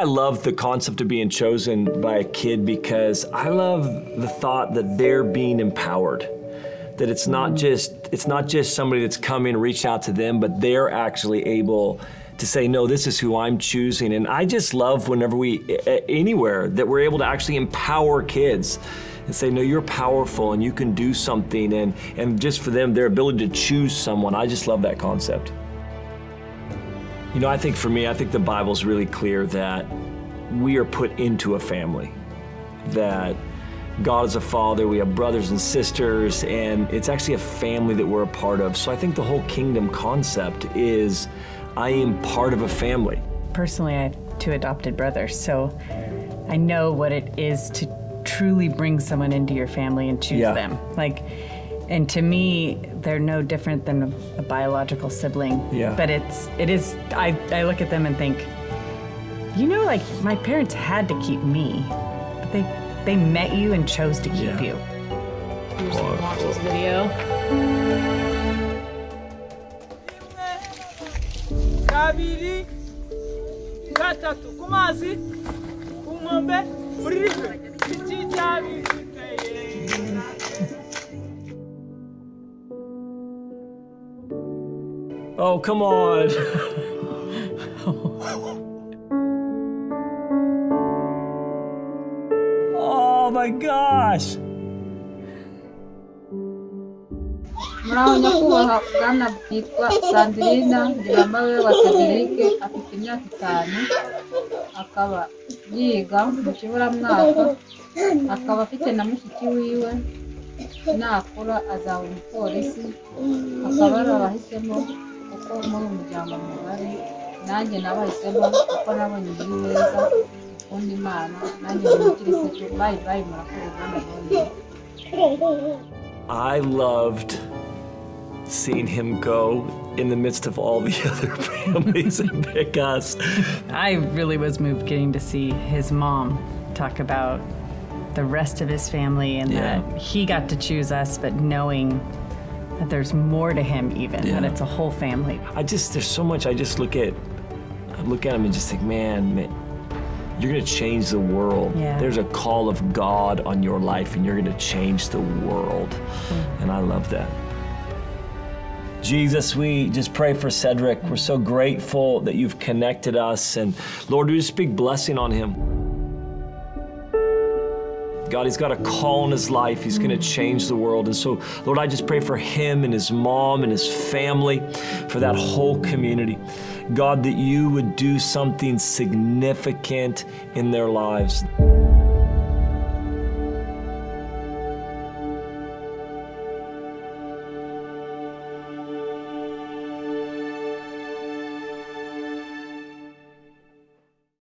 I love the concept of being chosen by a kid because I love the thought that they're being empowered. That it's not mm-hmm. just it's not just somebody that's coming and reached out to them, but they're actually able to say, no, this is who I'm choosing. And I just love whenever we anywhere that we're able to actually empower kids and say, no, you're powerful and you can do something. And, and just for them, their ability to choose someone, I just love that concept. You know, I think for me, I think the Bible's really clear that we are put into a family, that God is a father, we have brothers and sisters, and it's actually a family that we're a part of. So I think the whole kingdom concept is I am part of a family. Personally, I have two adopted brothers, so I know what it is to truly bring someone into your family and choose yeah. them. Like, and to me, they're no different than a, a biological sibling. Yeah. But it's it is. I I look at them and think, you know, like my parents had to keep me, but they they met you and chose to keep yeah. you. Here's some watch this video. gatatu ku mazi ku Oh, come on. oh my gosh. muraho nyakubahwa bwana bwitwa sandrina ngirambawe wa cedric afite imyaka itanu akaba yiga mu kiburamwaka akaba afite na mushiki wiwe nakura azaba umupolisi akaba ari abahisemo kuko muri uyu muryango mugari nanjye nabahisemo kuko nabonye muri beza ukunda imana nanjye ni bayi bayi murakoze I loved seeing him go in the midst of all the other families and pick us. I really was moved getting to see his mom talk about the rest of his family and yeah. that he got to choose us, but knowing that there's more to him even, yeah. that it's a whole family. I just, there's so much I just look at, I look at him and just think, man, man you're to change the world. Yeah. There's a call of God on your life, and you're going to change the world. Mm. And I love that. Jesus, we just pray for Cedric. We're so grateful that you've connected us. And Lord, we just speak blessing on him. God, he's got a call in his life. He's going to change the world. And so, Lord, I just pray for him and his mom and his family, for that whole community. God, that you would do something significant in their lives.